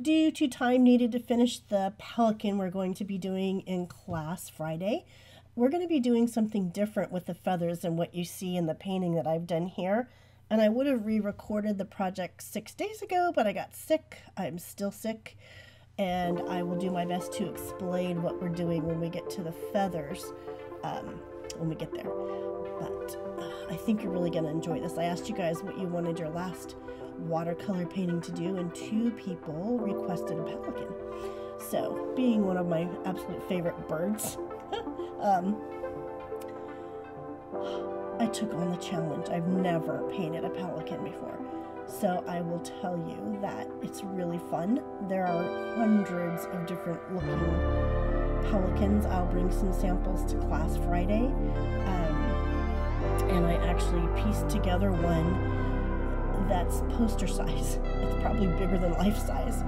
due to time needed to finish the pelican we're going to be doing in class Friday, we're going to be doing something different with the feathers than what you see in the painting that I've done here. And I would have re-recorded the project six days ago, but I got sick. I'm still sick. And I will do my best to explain what we're doing when we get to the feathers um, when we get there. But uh, I think you're really going to enjoy this. I asked you guys what you wanted your last watercolor painting to do, and two people requested a pelican. So, being one of my absolute favorite birds, um, I took on the challenge. I've never painted a pelican before. So I will tell you that it's really fun. There are hundreds of different looking pelicans. I'll bring some samples to class Friday. Um, and I actually pieced together one that's poster size. It's probably bigger than life size.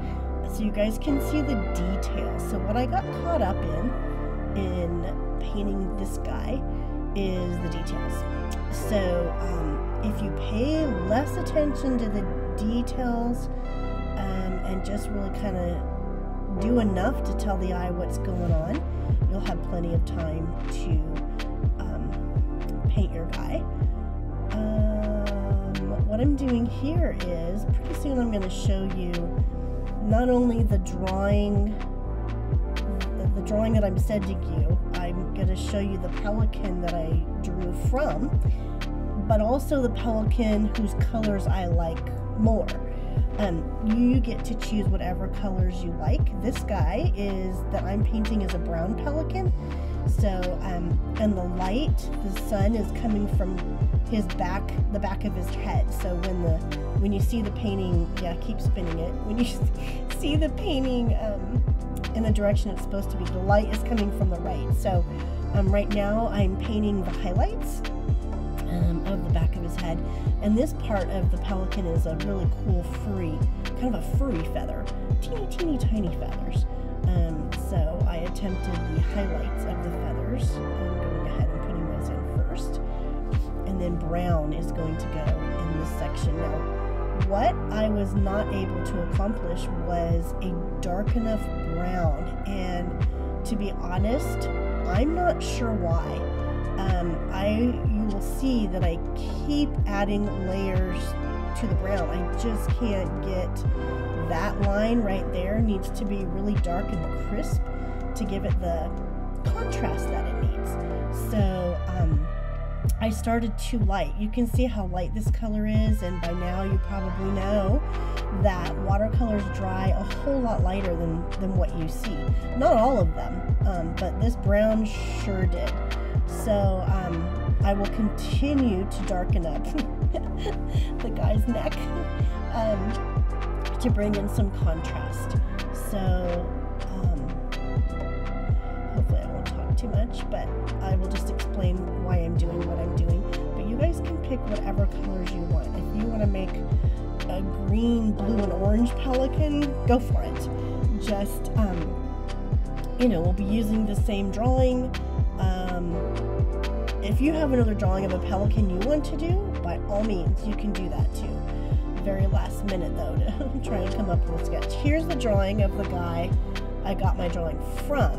So you guys can see the details. So what I got caught up in, in painting this guy, is the details. So um, if you pay less attention to the details um, and just really kind of do enough to tell the eye what's going on, you'll have plenty of time to um, paint your guy. What I'm doing here is pretty soon I'm going to show you not only the drawing the drawing that I'm sending you, I'm going to show you the pelican that I drew from, but also the pelican whose colors I like more. Um, you get to choose whatever colors you like. This guy is that I'm painting is a brown pelican. So, um, and the light, the sun is coming from his back, the back of his head. So when the, when you see the painting, yeah, keep spinning it. When you see the painting, um, in the direction it's supposed to be. The light is coming from the right. So um, right now I'm painting the highlights um, of the back of his head. And this part of the pelican is a really cool furry, kind of a furry feather. Teeny, teeny, tiny feathers. Um, so I attempted the highlights of the feathers. I'm going ahead and putting those in first. And then brown is going to go in this section. Now, what I was not able to accomplish was a dark enough brown. And to be honest, I'm not sure why. Um, I you will see that I keep adding layers to the brown. I just can't get that line right there needs to be really dark and crisp to give it the contrast that it needs. So um, I started too light. You can see how light this color is and by now you probably know that watercolors dry a whole lot lighter than, than what you see. Not all of them, um, but this brown sure did. So um, I will continue to darken up the guy's neck um, to bring in some contrast. So hopefully I won't talk too much, but I will just explain why I'm doing what I'm doing. But you guys can pick whatever colors you want. If you want to make a green, blue, and orange pelican, go for it. Just, um, you know, we'll be using the same drawing. Um, if you have another drawing of a pelican you want to do, by all means, you can do that too. Very last minute though to try and come up with a sketch. Here's the drawing of the guy I got my drawing from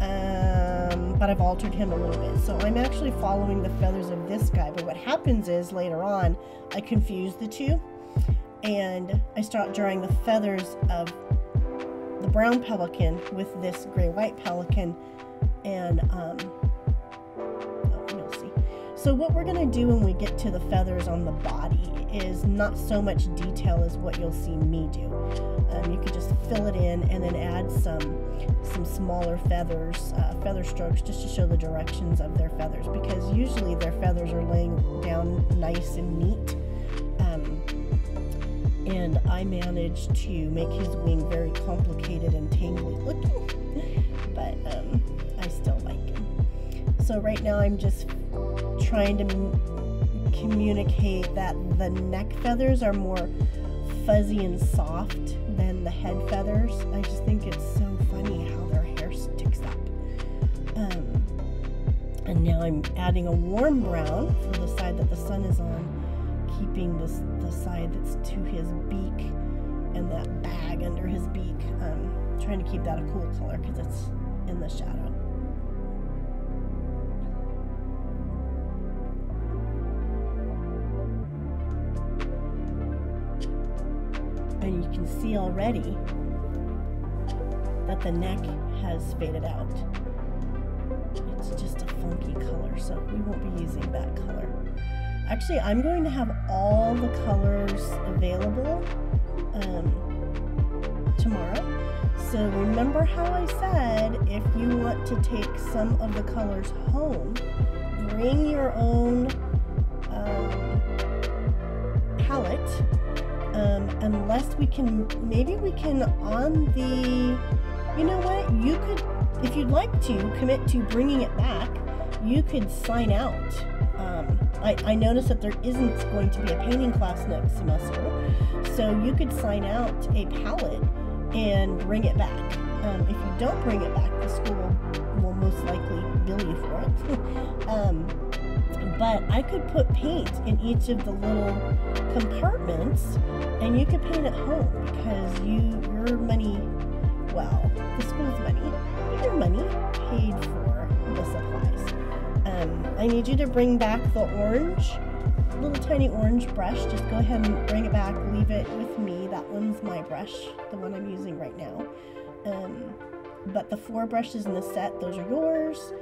um, but I've altered him a little bit. So I'm actually following the feathers of this guy. But what happens is later on, I confuse the two and I start drawing the feathers of the brown pelican with this gray-white pelican and um. So what we're going to do when we get to the feathers on the body is not so much detail as what you'll see me do. Um, you could just fill it in and then add some some smaller feathers, uh, feather strokes, just to show the directions of their feathers because usually their feathers are laying down nice and neat. Um, and I managed to make his wing very complicated and tangly looking, but um, I still like him. So right now I'm just trying to communicate that the neck feathers are more fuzzy and soft than the head feathers. I just think it's so funny how their hair sticks up. Um, and now I'm adding a warm brown for the side that the sun is on, keeping this the side that's to his beak and that bag under his beak. Um, trying to keep that a cool color because it's in the shadow. And you can see already that the neck has faded out. It's just a funky color, so we won't be using that color. Actually, I'm going to have all the colors available um, tomorrow. So remember how I said if you want to take some of the colors home, bring your own um, palette um, unless we can, maybe we can on the, you know what, you could, if you'd like to commit to bringing it back, you could sign out. Um, I, I noticed that there isn't going to be a painting class next semester, so you could sign out a palette and bring it back. Um, if you don't bring it back, the school will most likely bill you for it. um, but I could put paint in each of the little compartments and you could paint at home because you your money well the school's money your money paid for the supplies. Um, I need you to bring back the orange little tiny orange brush. Just go ahead and bring it back. Leave it with me. That one's my brush the one I'm using right now. Um, but the four brushes in the set those are yours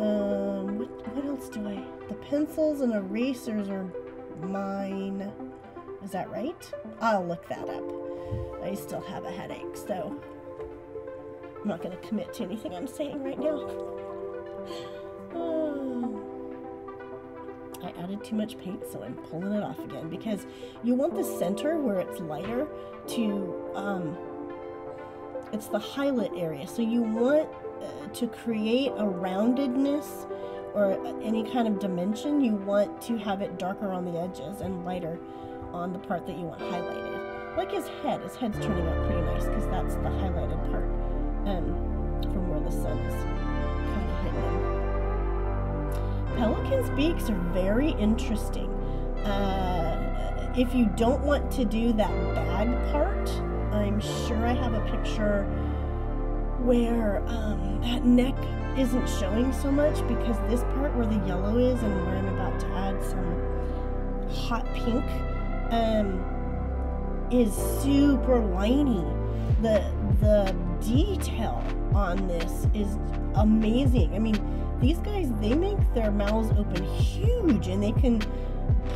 um, what, what else do I the pencils and erasers are mine is that right? I'll look that up. I still have a headache, so I'm not going to commit to anything I'm saying right now. I added too much paint, so I'm pulling it off again because you want the center where it's lighter to, um, it's the highlight area. So you want to create a roundedness or any kind of dimension, you want to have it darker on the edges and lighter on the part that you want highlighted. Like his head. His head's turning out pretty nice because that's the highlighted part um, from where the sun is kind of hitting. Pelican's beaks are very interesting. Uh, if you don't want to do that bag part, I'm sure I have a picture where um, that neck isn't showing so much because this part where the yellow is and where I'm about to add some hot pink um, is super liney. The the detail on this is amazing. I mean, these guys they make their mouths open huge and they can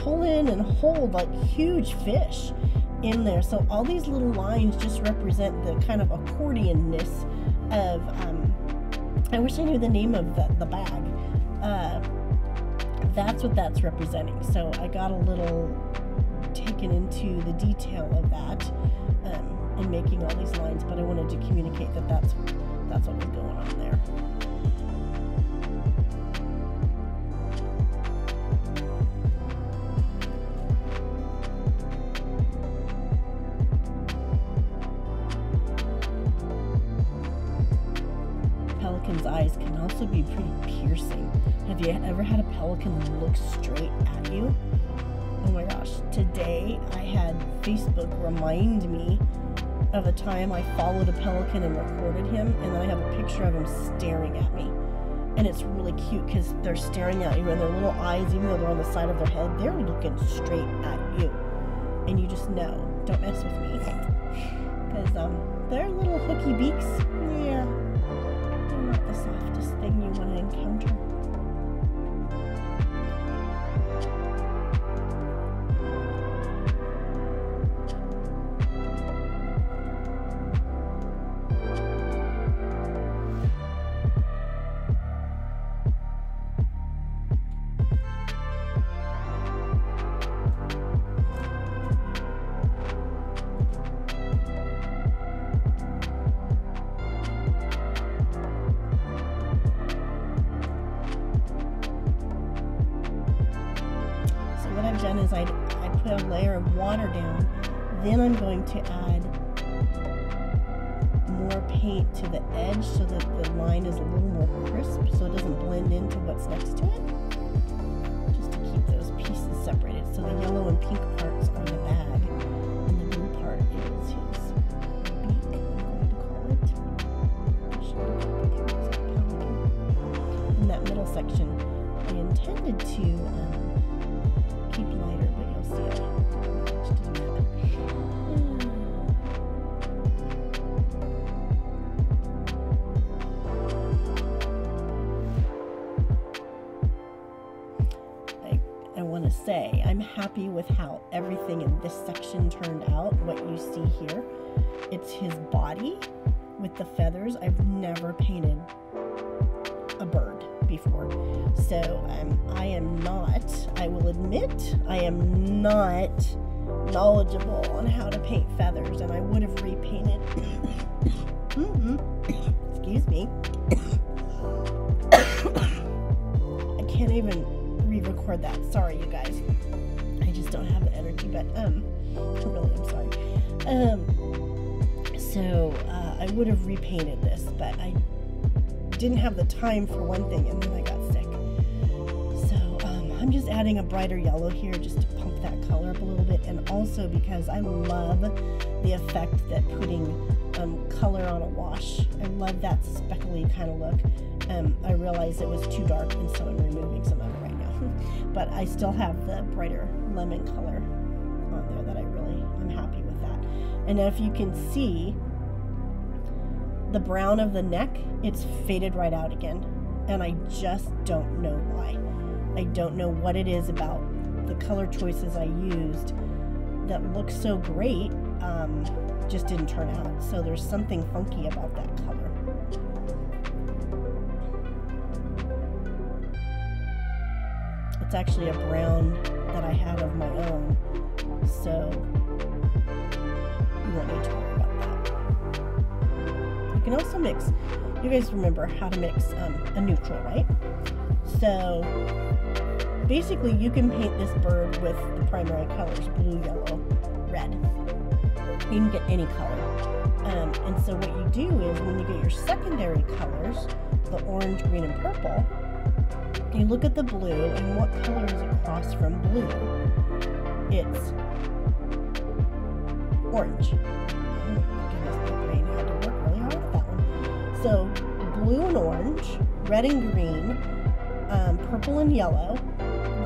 pull in and hold like huge fish in there. So all these little lines just represent the kind of accordionness of um, I wish I knew the name of the, the bag. Uh, that's what that's representing. So I got a little taken into the detail of that um, in making all these lines, but I wanted to communicate that that's that's what was going on there. Have you ever had a pelican look straight at you? oh my gosh, today I had Facebook remind me of a time I followed a pelican and recorded him, and then I have a picture of him staring at me. And it's really cute because they're staring at you, and their little eyes, even though they're on the side of their head, they're looking straight at you. And you just know, don't mess with me. Because um, their little hooky beaks, yeah, to happy with how everything in this section turned out, what you see here. It's his body with the feathers. I've never painted a bird before. So um, I am not, I will admit, I am not knowledgeable on how to paint feathers and I would have repainted. mm-hmm. Excuse me. I can't even re-record that. Sorry, you guys. Don't have the energy, but um, really, I'm sorry. Um, so uh, I would have repainted this, but I didn't have the time for one thing, and then I got sick. So um, I'm just adding a brighter yellow here just to pump that color up a little bit, and also because I love the effect that putting um, color on a wash. I love that speckly kind of look. Um, I realized it was too dark, and so I'm removing some of it right now. but I still have the brighter lemon color on there that I really am happy with that. And if you can see, the brown of the neck, it's faded right out again. And I just don't know why. I don't know what it is about the color choices I used that look so great, um, just didn't turn out. So there's something funky about that color. It's actually a brown that I had of my own. So you won't need to worry about that. You can also mix, you guys remember how to mix um, a neutral, right? So basically you can paint this bird with the primary colors, blue, yellow, red. You can get any color. Um, and so what you do is when you get your secondary colors, the orange, green, and purple, you look at the blue and what color is across from blue? It's orange. One. So blue and orange, red and green, um, purple and yellow,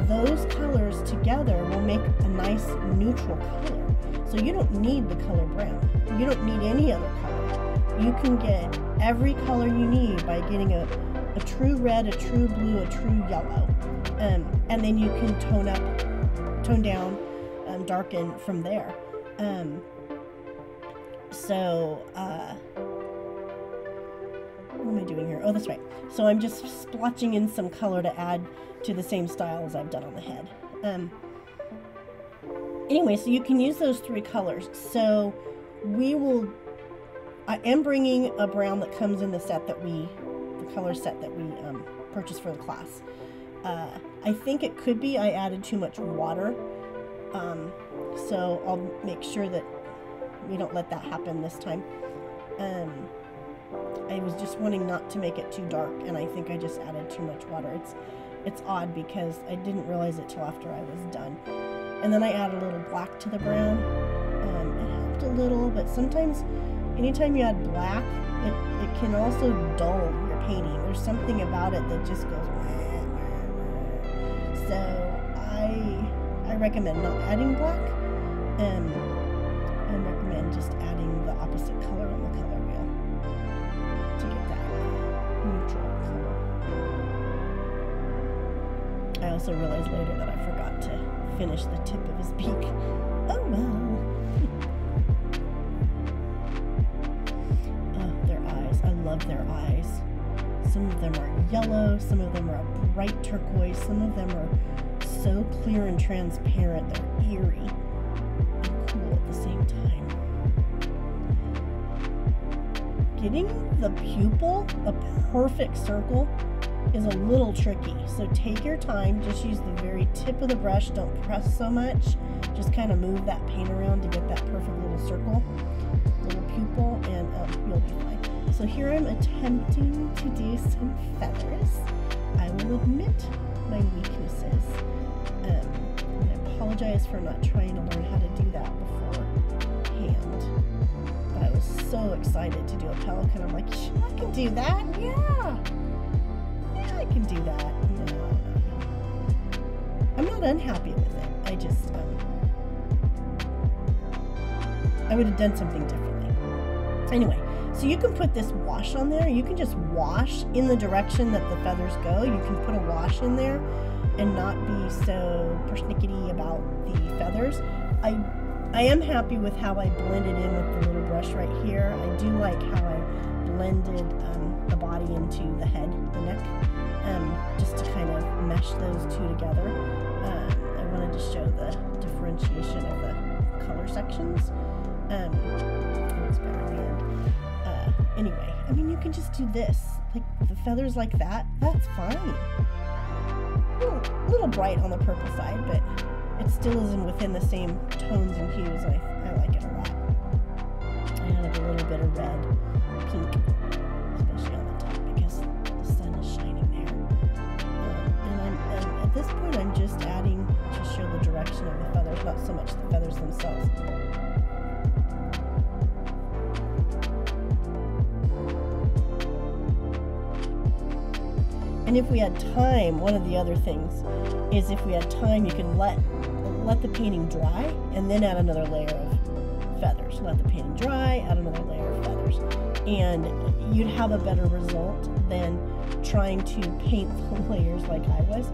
those colors together will make a nice neutral color. So you don't need the color brown. You don't need any other color. You can get every color you need by getting a true red, a true blue, a true yellow. Um, and then you can tone up, tone down, um, darken from there. Um, so, uh, what am I doing here? Oh, that's right. So I'm just splotching in some color to add to the same style as I've done on the head. Um, anyway, so you can use those three colors. So we will, I am bringing a brown that comes in the set that we color set that we um, purchased for the class. Uh, I think it could be I added too much water, um, so I'll make sure that we don't let that happen this time. Um, I was just wanting not to make it too dark, and I think I just added too much water. It's it's odd because I didn't realize it till after I was done. And then I add a little black to the brown. Um, it helped a little, but sometimes anytime you add black, it, it can also dull painting. There's something about it that just goes. So I I recommend not adding black, um, and I recommend just adding the opposite color on the color wheel to get that neutral color. I also realized later that I forgot to finish the tip of his beak. Oh well. oh, their eyes. I love their eyes. Some of them are yellow, some of them are bright turquoise, some of them are so clear and transparent they're eerie and cool at the same time. Getting the pupil a perfect circle is a little tricky. So take your time, just use the very tip of the brush, don't press so much. Just kind of move that paint around to get that perfect little circle, little pupil, and um, you'll be fine. So here I'm attempting to do some feathers. I will admit my weaknesses. Um, I apologize for not trying to learn how to do that beforehand. But I was so excited to do a pelican. I'm like, I can do that. Yeah. Yeah, I can do that. No. I'm not unhappy with it. I just, um, I would have done something differently. Anyway, so you can put this wash on there. You can just wash in the direction that the feathers go. You can put a wash in there. and not be so persnickety about the feathers. I I am happy with how I blended in with the little brush right here. I do like how I blended um, the body into the head, the neck, um, just to kind of mesh those two together. Uh, I wanted to show the differentiation of the color sections. Um, anyway, I mean, you can just do this. Like the feathers like that, that's fine. A little, bright on the purple side, but it still isn't within the same tones and hues. I, I like it a lot. I added a little bit of red, pink, And if we had time, one of the other things is if we had time, you can let let the painting dry and then add another layer of feathers. Let the painting dry, add another layer of feathers. And you'd have a better result than trying to paint the layers like I was,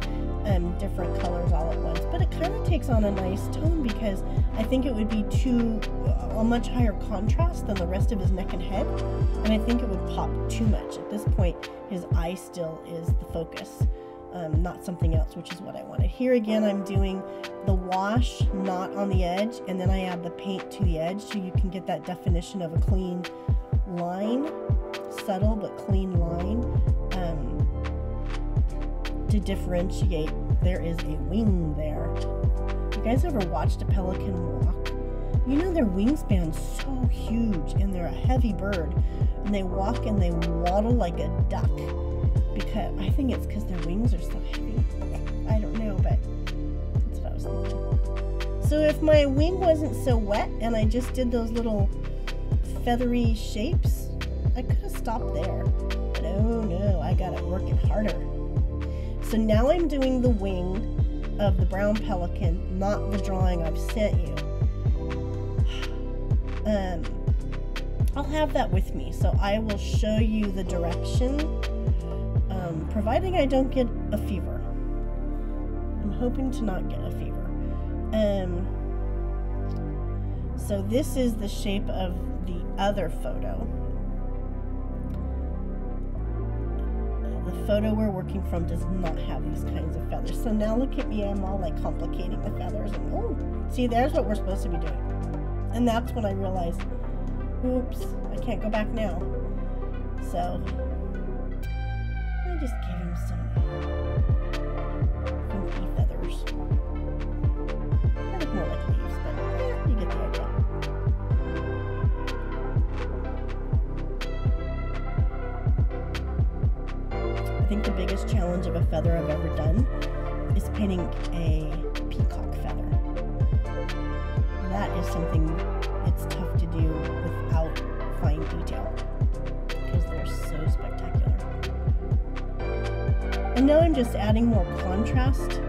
um, different colors all at once. But it kind of takes on a nice tone because I think it would be too, a much higher contrast than the rest of his neck and head. And I think it would pop too much. At this point, his eye still is the focus um, not something else, which is what I wanted. Here again, I'm doing the wash not on the edge, and then I add the paint to the edge so you can get that definition of a clean line, subtle but clean line, um, to differentiate. There is a wing there. You guys ever watched a pelican walk? You know their wingspan's so huge, and they're a heavy bird, and they walk and they waddle like a duck because I think it's because their wings are so heavy. I don't know, but that's what I was thinking. So if my wing wasn't so wet and I just did those little feathery shapes, I could have stopped there. But oh no, I gotta work it harder. So now I'm doing the wing of the brown pelican, not the drawing I've sent you. Um, I'll have that with me, so I will show you the direction um, providing I don't get a fever. I'm hoping to not get a fever. Um, so this is the shape of the other photo. The photo we're working from does not have these kinds of feathers. So now look at me, I'm all like complicating the feathers. And oh, see, there's what we're supposed to be doing. And that's when I realized, oops, I can't go back now. So I just give him some feather I've ever done is painting a peacock feather. That is something it's tough to do without fine detail because they're so spectacular. And now I'm just adding more contrast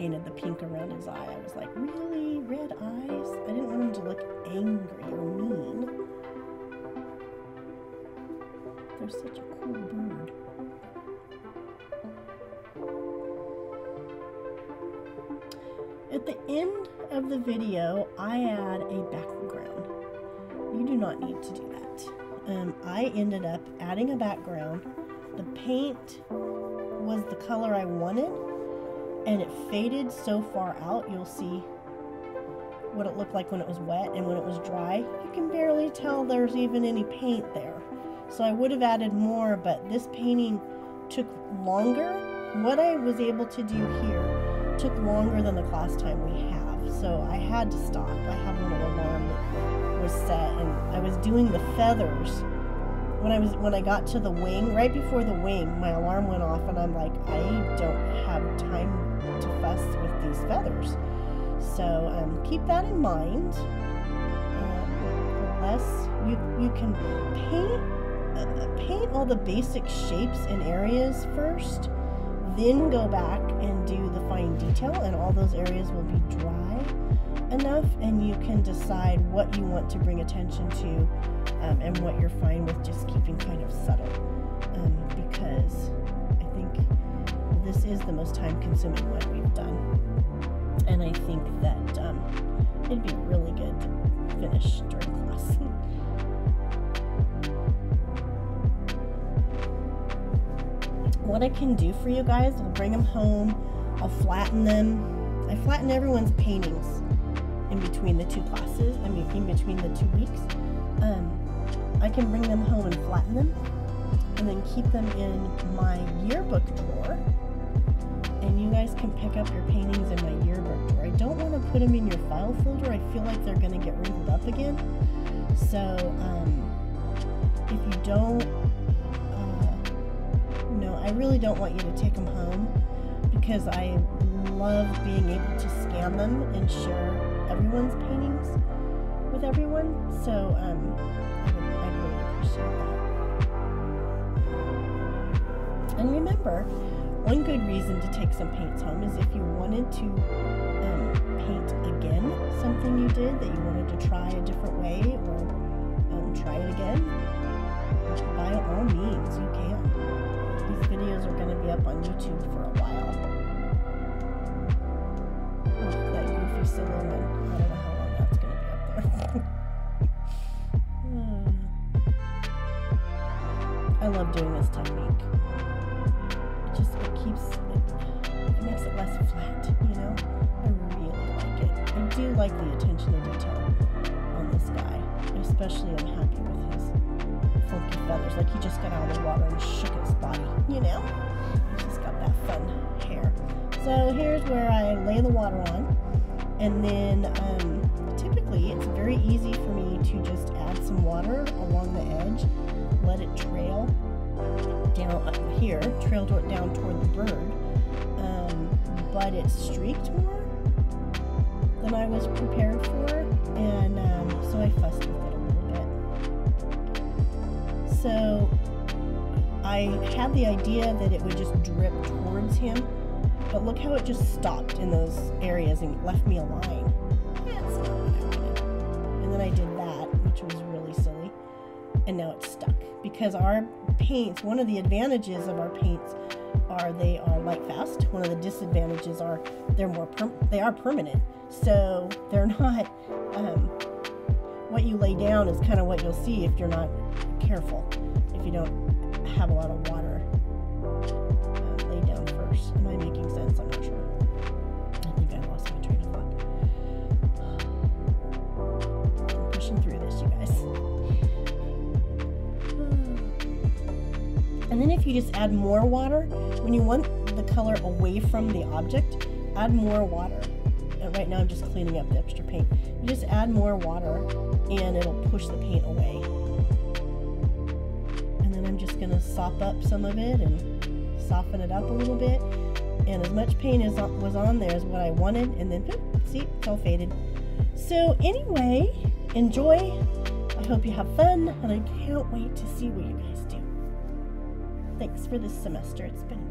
painted the pink around his eye, I was like, really? Red eyes? I didn't want him to look angry or mean. They're such a cool bird. At the end of the video, I add a background. You do not need to do that. Um, I ended up adding a background. The paint was the color I wanted, and it faded so far out you'll see what it looked like when it was wet and when it was dry. You can barely tell there's even any paint there. So I would have added more but this painting took longer. What I was able to do here took longer than the class time we have. So I had to stop. I have a little alarm that was set and I was doing the feathers when I was when I got to the wing, right before the wing, my alarm went off, and I'm like, I don't have time to fuss with these feathers. So um, keep that in mind. Um, unless you you can paint uh, paint all the basic shapes and areas first, then go back and do the fine detail, and all those areas will be dry enough, and you can decide what you want to bring attention to um, and what you're fine with just keeping kind of subtle. Um, because I think this is the most time consuming one we've done. And I think that um, it'd be really good to finish during class. what I can do for you guys, I'll bring them home, I'll flatten them. I flatten everyone's paintings in between the two classes, I mean, in between the two weeks. Um, I can bring them home and flatten them and then keep them in my yearbook drawer. And you guys can pick up your paintings in my yearbook drawer. I don't want to put them in your file folder. I feel like they're going to get wrinkled up again. So um, if you don't, uh, no, I really don't want you to take them home because I love being able to scan them and share everyone's paintings with everyone. So um, I would, I'd really appreciate that. And remember, one good reason to take some paints home is if you wanted to um, paint again something you did that you wanted to try a different way or um, try it again, by all means, you can. These videos are going to be up on YouTube for a while. Oh, that goofy one. I don't know how long that's going to be up there. I love doing this technique. It just it keeps it, it makes it less flat, you know? I really like it. I do like the attention to detail on this guy. Especially I'm happy with his funky feathers. Like he just got out of the water and shook his body, you know? He's got that fun hair. So here's where I lay the water on. And then um, typically it's very easy for me to just add some water along the edge let it trail down here, trail down toward the bird. Um, but it streaked more than I was prepared for, and um, so I fussed with it. So I had the idea that it would just drip towards him, but look how it just stopped in those areas and left me a line. That's not what I wanted. And then I did that, which was really silly, and now it's stuck because our paints, one of the advantages of our paints are they are light fast. One of the disadvantages are they're more they are permanent. So they're not um, what you lay down is kind of what you'll see if you're not careful. If you don't have a lot of water uh, laid down first. Am I making sense? I'm not sure. I think I lost my train of thought. I'm pushing through this, you guys. And then if you just add more water, when you want the color away from the object, add more water. And right now I'm just cleaning up the extra paint. You just add more water and it'll push the paint away. Sop up some of it and soften it up a little bit. And as much paint as was on there is what I wanted. And then, see, it's all faded. So anyway, enjoy. I hope you have fun and I can't wait to see what you guys do. Thanks for this semester. It's been